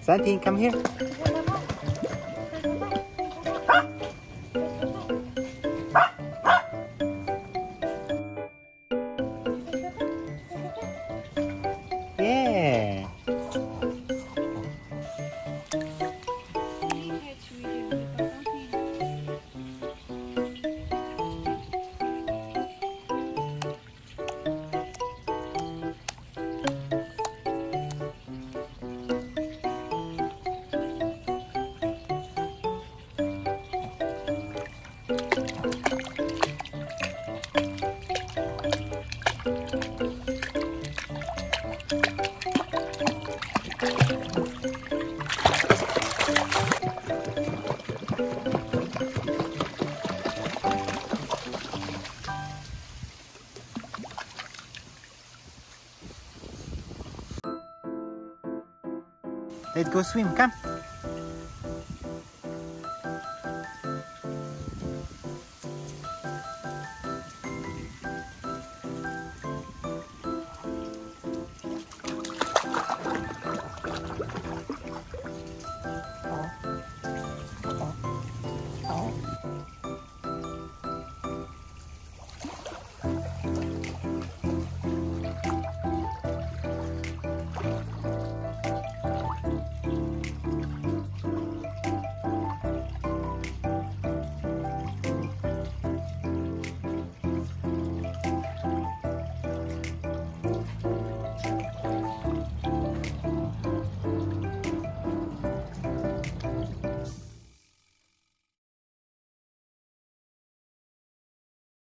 Something. Come here. Let's go swim. Come.